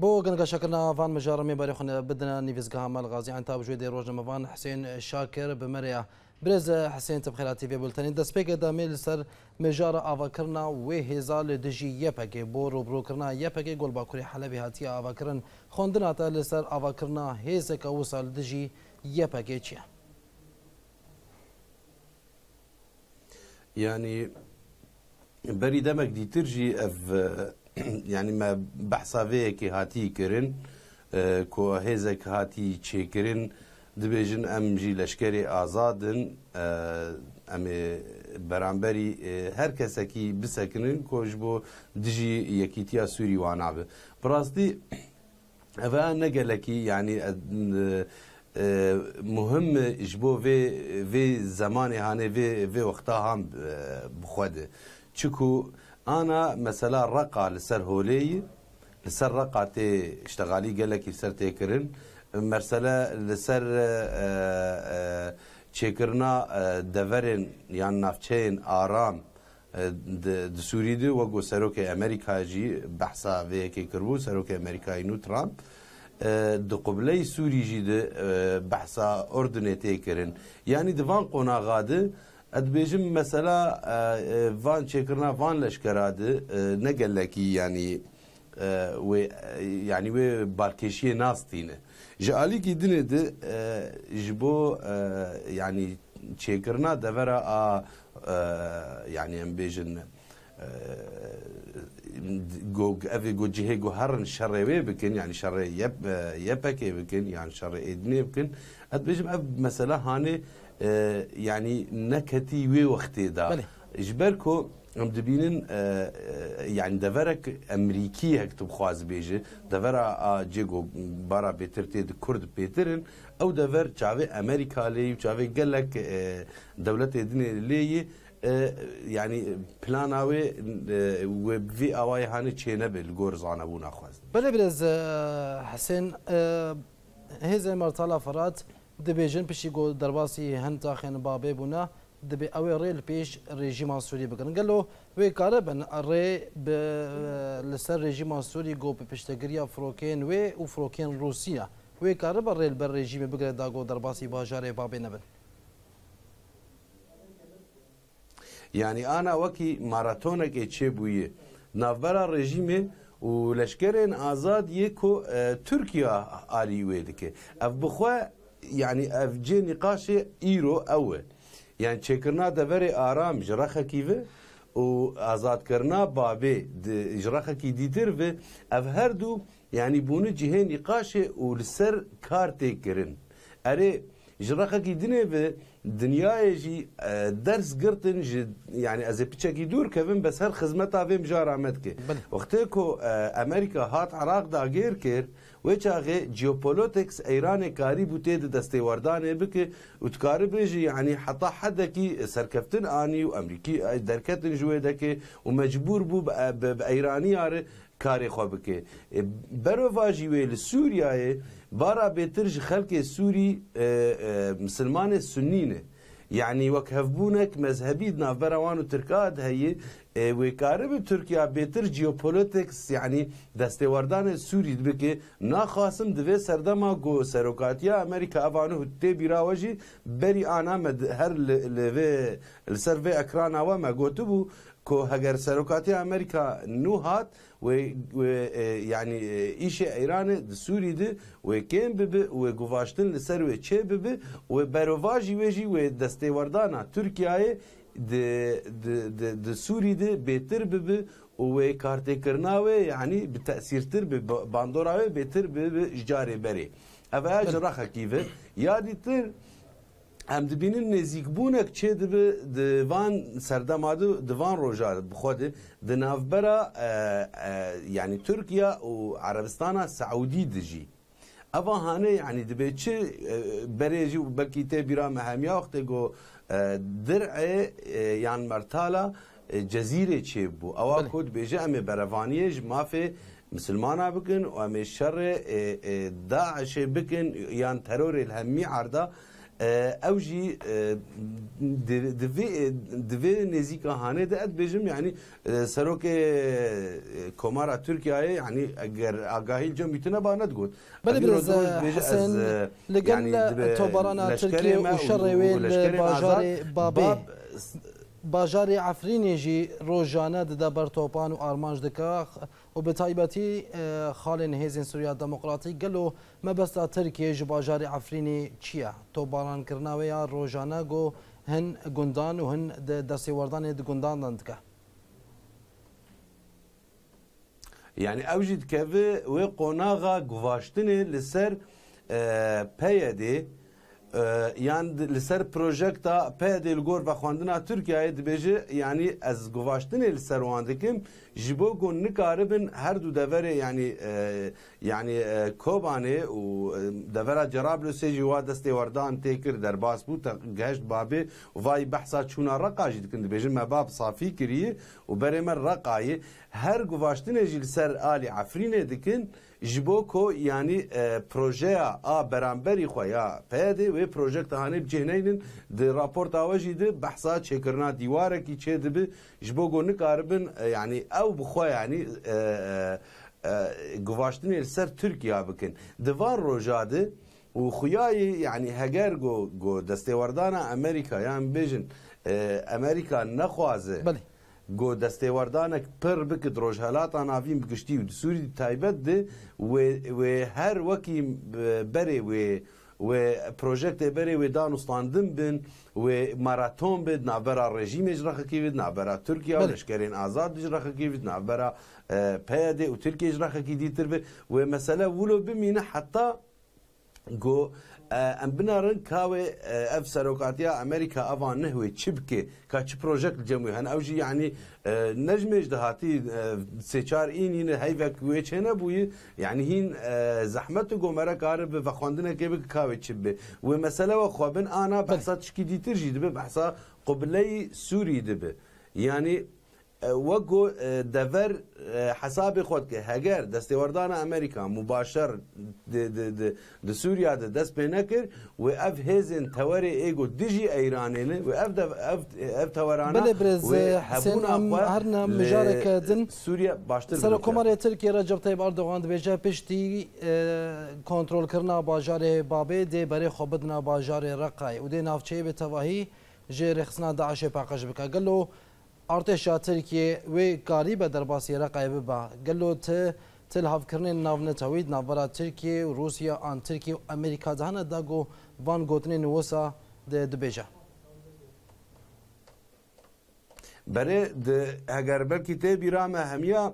بو گنگا شكرنا فان مجار مي باري خن بدنا نيفيز قهام الغازي عن تاب جويدي روجنا مفان حسين شاكر بمريا برز حسين تبخيرا تي في بولتاني دسبيك دامي لسر مجار آفا كرنا وهزال دجي يبكي بو روبرو كرنا يبكي قول باكوري حلبي هاتي آفا كرن خوندنا تا لسر آوا کرنا هيزك وصل دجي يبكي چيا يعني بري دمك دي ترجي اف یعنی ما بحثاوەیە کی هاتی کردن کۆهێزێک هاتی چێکردن دبێژن ئەم ژی لەشکری ئازادن ئەمێ بەرامبەری هەر کەسێکی بسەکنن کۆش بۆ دژی یەکیتیا سووری وانابێ پڕاستی ئەە نەگەلەکی ینی مهم ji bo vê vê zemanê hane vê vê wexta ham bixwede çiku انا مثلا رقع لسر هولي لسر رقع تي اشتغالي قالك لسر تيكرن مرسلا لسر چکرنا دورن یا نافچین آرام د سوری دی وګو سروک امریکا جی بحثا وی کې کربو سروک امریکا نو ترامپ د قبله سوری جی د بحثا اردن ته کرن یعنی د وان قناغه ده ادبیجم مثلا وان چکرنا وان لشکراده نه گلکی یعنی و یعنی و بارکشی ناستینه جالی کی دینه ده جبو یعنی چکرنا دورا یعنی ام بیجن گو اوی گو جهه گو هرن شره وی بکن یعنی شره یپ یپکه بکن یعنی شره ادنی بکن ادبیجم مثلا هانه یعنی نەکەتی وێ وەختێدا ژبەر کۆ ئەم دەبینن یان دەڤەرێک ئەمریکی هەکت بخواز بێژێ دەڤەرە جێگۆ بارا بێتر تێ کورد پێترن ئەو دەڤەر چاوێ ئەمریکا لێ و چاوێ گەلک دەولەتێ دنێ لێیە ینی پلاناوێ وێ ئاوای هاە چێنە بێت گۆر زانەبوو ناخواست بەێ برێز حسێن هێزە مەرتالا فەرات دبیجن پشی گو درباسی هند تاخن بابه بونا دبی اوی ریل پیش رژیم سوری بکنن گلو وی کاره بن ری ب لسر رژیم سوری گو به پشتگیری فروکین وی و فروکین روسیه وی کاره بر ریل بر رژیم بگره دا گو درباسی باجار بابه نبن یعنی آنا وکی ماراتونه که چه بویه نوبر رژیم و لشکرین آزاد یکو ترکیه آریوه دکه اف بخواه يعني افجي نقاشي ايرو اوه يعني چكرنا دوري آرام جرخه كيفه و آزاد کرنا بابه جرخه کی دیتر و اف هر دو یعنی بونه جهه نقاشه و لسر کار تکرن اره جرخه کی دینه و دنیای جی درس گرتن جی یعنی از پیچکی دور کردن بس هر خدمت آویم جار آمد که وقتی که امریکا هات عراق دا گیر کرد و چاغه جیوپولیتکس ایران کاری بوده د دستیوردان بکه و تکاری بریجی یعنی حتی حد کی سرکفتن آنی و امریکی درکتن جوه دکه و مجبور بو به ایرانی آره کاری خو بکه برو واجی ویل سوریه بارا بهتر خلک سوری مسلمان سنین يعني وكهفبونك هەفبوونەك مەذهبی ناڤەرەوان و ترکات وكارب تركيا بيتر جيوبوليتكس يعني دستواردان سوري بكي ناخاسم دوي سردما جو سروكاتيا امريكا افانو تي بيراوجي بري انا مد هر لوي السرفي اكرانا وما جوتبو کو هەگەر سەرۆکاتی ئەمریکا نو هات ینی ئیشی ئەیرانە سووری د وێکێن ببێ وێ گوڤاشتن لەسەر وێ چێ ببێ وێ بەرۆڤژی وێژی وێ دەستێوەردانە تورکایە د سوري د بهتر به وې کارتې کرناوي یعنی به تاثیر تر به باندوراوي به تر به جاري بري اوه جراخه کیوه یادی تر ام دبینن نزیک بونک چه دب دوان سردمادو دوان روجار بخود د نافبره یعنی ترکیه او عربستانه سعودی دجی اوا هانه یعنی دبی چه بریجی بلکی ته بیرا مهمیا وقت گو درع یعنی مرتالا جزیره چه بو اوا کود بیجه ام بروانیج مافه مسلمانه بکن و ام شر داعش بکن یعنی ترور الهمی عردا او جی دوی نزیکا هانه ده اد بجم یعنی سروک کمارا ترکیه یعنی اگر آگاهی جا میتونه باند گوت بله برز حسن لگن توبرانا ترکیه و شر ویل باجار بابه باجار عفرینی جی روزانه ده بر توپان و آرمانج دکا و به تایبەتی خاڵێن هێزین سووریا دەموقراتی گەل و مەبەستا ترکیە ji باژاری ئەفرینی چییە؟ تۆ باانکردناوەیە ڕۆژانە گۆ هەن گوندان و هەن دەسێوەردانێ گونداندان دکە. یعنی ئەو جی دکەوێ وێ قۆناغا گوڤاشتنێ لەسەر پەیە دێ، یان لسر پروژکتا پید الگور و خواندنا ترکیه دبیجه یعنی از گواشتن لسر وان دکم جبو گون نکاربن هر دو دوره یعنی یعنی کوبانه و دوره جرابلس جوا دسته وردان تکر در باس بو گشت بابه وای بحثا چونا رقا جید کند بیجه مباب صافی کریه و برمر رقایه هر گواشتن جلسر آل عفرینه دکن جبو کو یعنی پروژه ا برانبری خو یا پد و پروژه هانه جهنین د راپورت اوجی د بحثا چکرنا دیواره کی چه دبه جبو گو نکاربن یعنی او بخو یعنی گواشتن سر ترکیه بکن دوار روجاده و خویای یعنی هگر گو گو دستوردان امریکا یعنی بیژن امریکا نخوازه بله. گو دەستێوەردانێک پڕ بکرد ڕۆژهەلاتان ناویم بگشتی و سووری تایبەت دی وێ هەر وەکی بەرێ وێ وێ پرۆژێکێ بەرێ وێ دانوستاندن بن وێ ماراتۆن بێت نابەرا ڕێژیمێژ ڕخەکیوێت نابەرا تورکیا لەشکێن ئازاد دژ ڕخەکیوێت نابەرا پەیە دێ و ترکێژ ڕخەکی دیتر بێت وێ مەسەلە ولو بمینە حتا گو ام بنارن كاوي اف سروكاتيا امريكا افان نهوي تشبكي كا تش بروجيكت جموي هن اوجي يعني نجمج دهاتي سيچار اين هين هاي وكوي چنا بوي يعني هين زحمت گومره كار به خواندنه كه كاوي تشب و مساله و خوبن انا بحثا تشكي ديتر جيد به بحثا قبلي سوري دبه يعني وەکو دەڤەر حسابی خۆت کە هەگەر دەستێوەردانە ئەمریکا مباشەر لە سووریا دەست پێ نەکرد و ئەف هێزن تەوەری ئێگو دژی ئەیرانێنێ و ئەف تەوەرانە هەرنا مژارێکە دن سووریا باشتر سەر کۆمارێ ترکێرە جەبتای باردەوان دەبێژە پشتی کۆنتترۆلکردنا باژارێ بابێ دێ بەرێ خۆبدنا باژارێ ڕقای و دێ ناوچەیە بێ تەواهی ژێ رێخستنا داعشێ پاقەش بکە گەلۆ ارتشا ترکیه و کاری به درباس عراق ایب با گلو ته تل هفکرن ناو نتاوید ناورا ترکیه و روسیا آن ترکیه و امریکا دهانه داگو وان گوتن نوسا ده دبیجه برای د هګر بلکی ته بیرامه همیا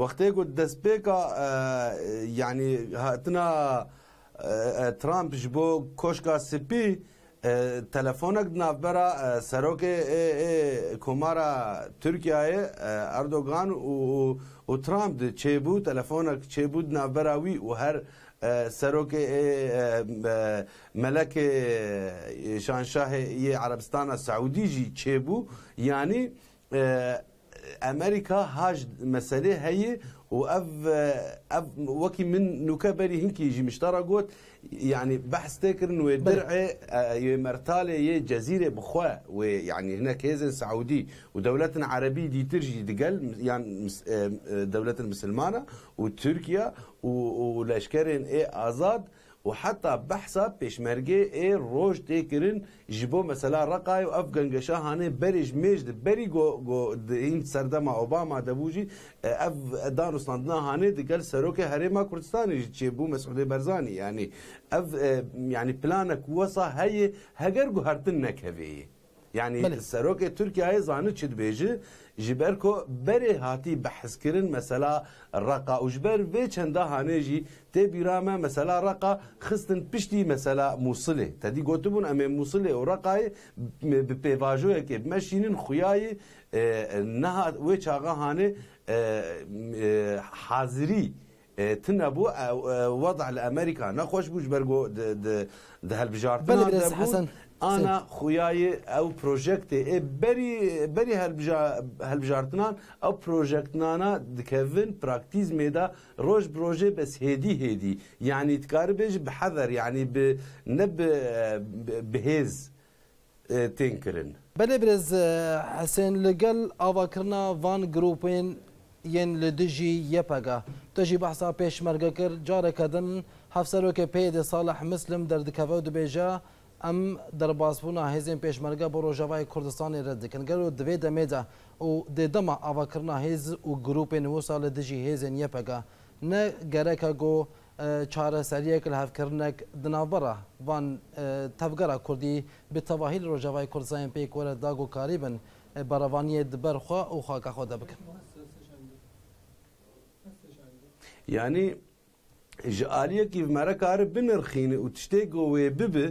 وختې کو د سپیکا یعنی هاتنا ترامپ جبو کوشکا سپی telefonak navbera serokê komara Tirkiyeyê Erdogan û û Trump di çêbû telefonak çêbû navbera wî û her serokê melekê Şanşahê Arabistana Saudî jî çêbû yanî Amerika haj meselê heye واف اف وكي من نكبري هنكي يجي مشتركوت يعني بحث تاكر انه درع آه، مرتالة يا جزيرة بخوا ويعني هناك هذا سعودي ودولتنا عربية دي ترجي دقل يعني آه، آه، دولة المسلمانة وتركيا والاشكارين ايه ازاد و حتی بحثا پیشمرگی ای روش دیکرین جبو مثلا رقای و اف گنگشا هانه بریج میج بری گو گو این سردما اوباما دبوجی اف دانستاندنا هانه دگل سروک هریما کردستانی چی بو مسعود برزانی یعنی اف یعنی پلانک وصا هی هگر گو هرتن نکوی یعنی بله. سروک ترکیه زانه چید بیجی جبر کو بری هاتی بحث کرن مثلا رقا و جبر وی چنده هانه جی تی بیرامه مثلا رقا خستن پشتی مثلا موصله تدی گوتو بون امه موصله و رقای بپیواجوه که بمشینن خویای نهاد وی چاقا هانه حاضری تنبو وضع الامريكا نخوش بوش برغو ده هالبجارتنا بلد حسن انا خویای او پروژکت ای بری بری هلبجا هلبجارتنان او پروژکتنانا دکوین پراکتیز میدا روج پروژه بس هدی هدی یعنی تکار بیج بحذر یعنی ب نب بهز تینکرن بله برز حسین لگل آواکرنا وان گروپین ین لدجی یپگا تجی بحثا پیش مرگکر جارکدن هفسروک پید صالح مسلم در دکوه دبیجه ئەم دەربازبوونا هێزین پێشمەرگە بۆ ڕۆژەوای کوردستانی ردکردگەر و دوێ دەمێدا و دێدەما ئاواکردنا هێز و گرروپێن وسا لە دژی هێزن یەپەگە نە گەرەکە گۆ چارەسەریەک لە هەفکردنێک دنابڕە وان تەفگەرە کوردی بتەواهی لە ڕۆژەوای کوردزایان پێی کۆرە داگ و کاری بن بەڕەوانیە دبەرخوا و خاکەخۆ دەبکن. یعنی ji aliyekî mere kar binirxîne û tiştê govê bibi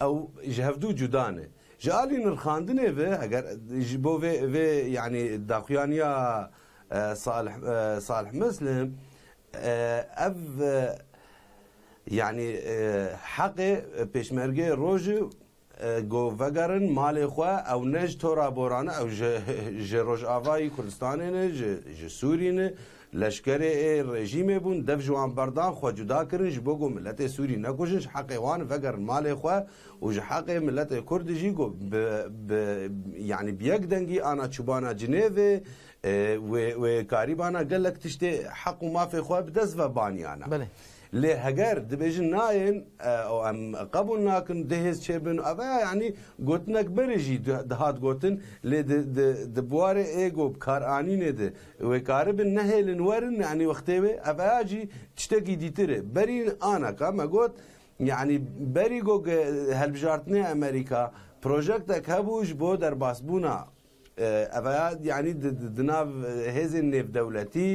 او جهفدو جدانه جالي نرخاندنه و اگر جبو و في يعني داقيانيا اه، صالح اه، صالح مسلم اه، اف يعني حق بيشمرجي روجي گو وگرن مال خو او نج تو را بورانه او ج روش آوای کردستان نه ج سوری نه لشکر رژیم بون دف جوان بردان خو جدا کرن ج بگو ملت سوری نکوشن حق وان وگرن مال خو و ج حق ملت کرد جی گو ب ب یعنی بیگ دنگی انا چوبانا جنیو و و کاریبانا گلک تشته حق و مافی خو بدز و بانیانا بله لێ هەگەر دەبێژن نایەن ئەم قبول ناکن دەهێز چێبن ئەە ینی گوتنەک بەرژی دەهات گوتن لێ دبوارێ ئێگۆ کارانی نێدە وێکارە بن نەهێلن وەرن ینی وەختێوێ ئەڤاجی تشتێکی دیترێ بەرین ئانەکە مەگوت یعنی بەری گۆ هەلبژارتنێ ئەمریکا پرۆژەکتێک هەبووش بۆ دەرباسبوونا ئەڤ ینی دناو هێزن نێفدەولەتی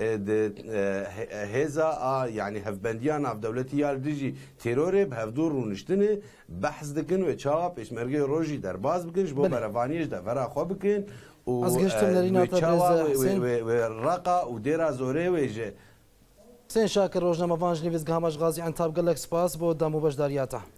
هزا یعنی هفبندیان اف دولتی یار دیجی تیروری به هفدور رونشتنه بحث دکن و چاپ اشمرگی روژی در باز بکنش با برافانیش در ورا خواه بکن و از گشتم لرین آتا بیز و رقا و دیرا زوره ویجه حسین شاکر روزنامه وانجنی ویزگامش غازی انتاب گلک سپاس بود دمو بشداریاتا